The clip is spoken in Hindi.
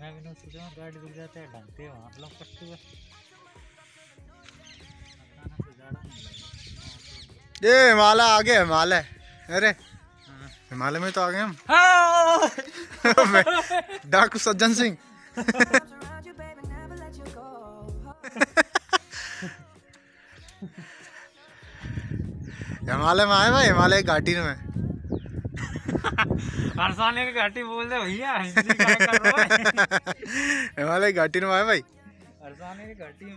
मैं भी नहीं सोचा गाड़ी रुक जाते हैं ढंगते हैं वहाँ ब्लॉक करते हुए। ये हिमालय आ गया हिमालय। अरे। हिमालय में तो आ गए हम। हाँ। डाकू सज्जन सिंह। हिमालय में आए भाई हिमालय घाटी में। अरसाने की घाटी बोल दे भैया हिंदी काय कर रहा है? हिमालय घाटी में आए भाई। अरसाने की घाटी में।